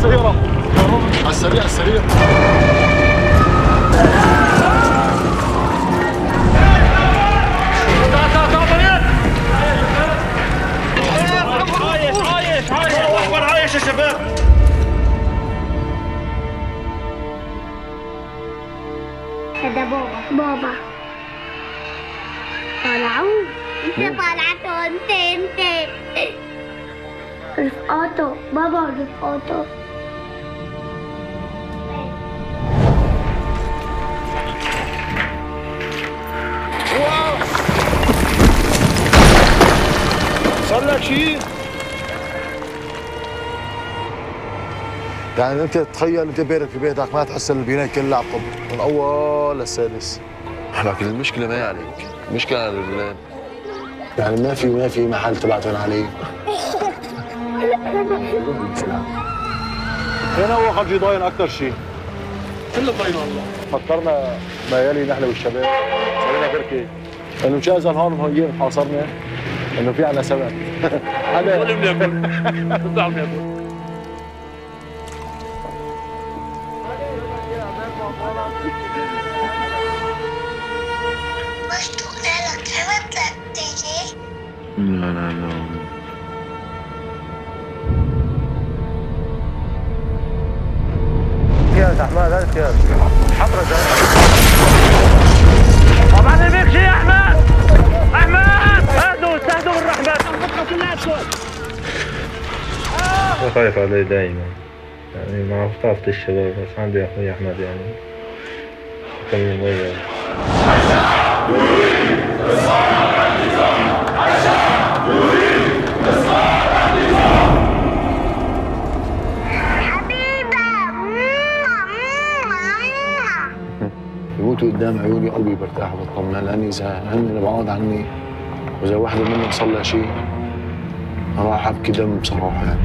السيارة على السريع السريع. عايش عايش عايش الله اكبر عايش يا شباب هذا بابا. بابا طلعوا إنت طلعتوا إنت إنت. رفقاته بابا رفقاته شيء يعني أنت تخيل أنت بيتك في بيتك ما تحس إن البنايه كلها الطب من أول للسادس لكن المشكلة ما هي عليك. المشكلة على الولاد يعني ما في ما في محل تبعتهم عليه. هنا هو خرجي ضاين أكثر شيء. كله ضاين والله فكرنا ما يلي نحن والشباب. سوينا بركة. إنه مشان هون مهيئين حاصرنا. إنه في عنا سمك هذا ظلم ياكل ظلم ياكل لا لا لا. يا أحمد هذا يا حضرة خايف عليه دايما. يعني مع خطافة الشباب بس عندي أخوي أحمد يعني. كان مميز. حبيبة يموتوا قدام عيوني قلبي برتاح وبطمن لأني إذا هن بعاد عني وإذا واحدة منهم صار لها شيء راح ابكي دم بصراحة يعني.